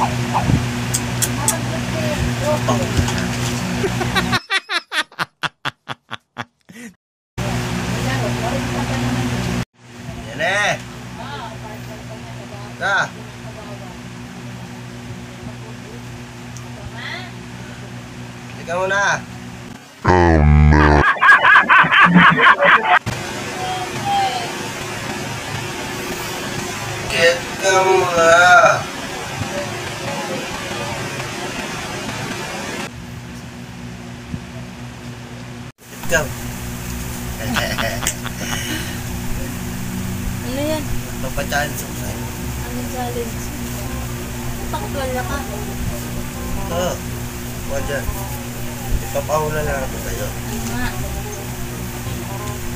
eh. Ka. Ikaw muna. Get ka muna. Ikaw. Ano yan? Papachallenge ako sa'yo. Ano challenge? Bakit wala ka? Oo. Huwag dyan. Ipapahula lang ako sa'yo. Ano nga?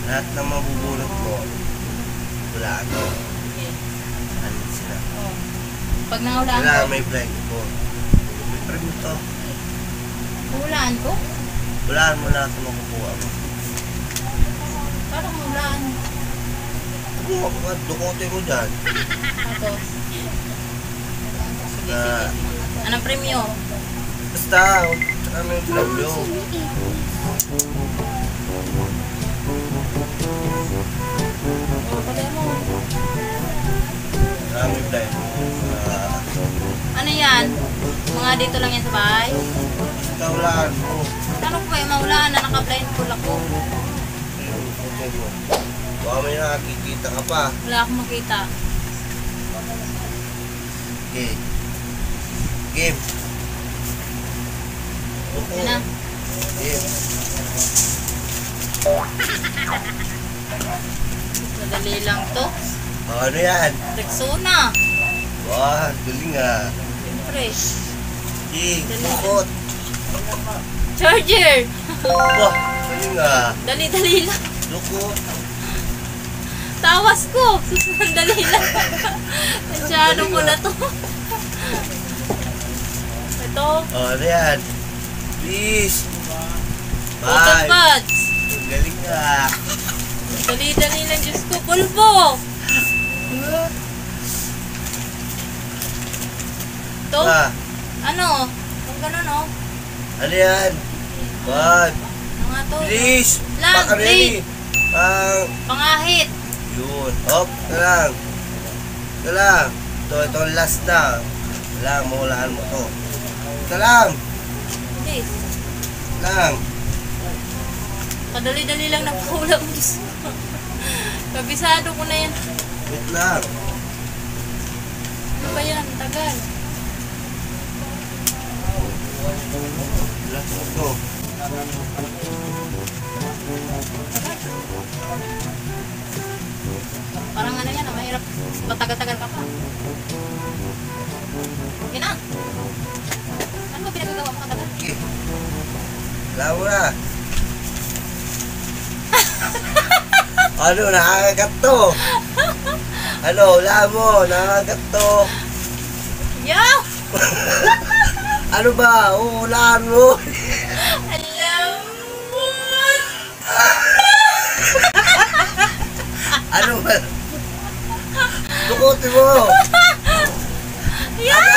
Lahat ng mabubulot mo, hulaan mo. Okay. Ano sila? Oh. Pag nahulaan Wala, ko, may blind ko. May prem to. hulaan ko? Hulaan mo lahat ng makukuha mo. Parang hulaan. Kumuha ka, dukote mo dyan. Tapos, sige, sige. Anong premyo? basta, ano yung. Ah, Ano yan? Mga dito lang yan sa bahay? Hulaan mo. Ano ko kayo mahulaan na naka-blind full ako? Baka may nakakikita ka pa. Wala akong makita. Okay. Game. Opo. Yan na. Game. Madali lang to. Oh, ano yan? Rexona. Wah, galing ah. Siyempre. King, bukot. Charger. Wah, galing ah. Dali-dali lang. Lukot. Tawas ko. Susunod dali lang. Masyado ko na to. Ito. Oh, ano yan? Please. Bye. buds. Ang galing ah. Dali-dali lang. Diyos ko. Pulbo. Ito. Ah, Ano? Kung gano'n, oh. Ano yan? Ano nga to? Please. Lang, Pakareli. Pang. Pangahit. Yun. Hop, ito lang. Ito lang. Ito, ito ang last na. Ito lang, mahulaan mo to. Ito lang. Please. Ito lang. Padali-dali lang napahula mo. Kabisado ko na yan. Wait lang. Ano ba yan? Tagal. Parang ano yan, ah, mahirap. Matagal-tagal ka pa. Okay na. Ano ba pinagagawa mo katagal? Na. ano, nakakagat to. Ano, wala mo, nakakagat to. Yaw! Ano ba, uulaan mo. Alam mo! Ano ba? Dukutin mo. Yaw!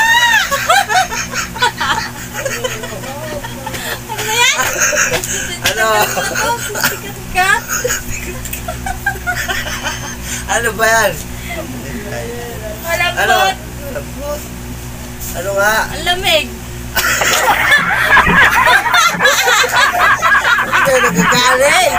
ano yan? Ano? Sikat ka? Ano ba yan? Ano? Malambot! Ano nga? Ang lamig! Hindi kayo nagagalit.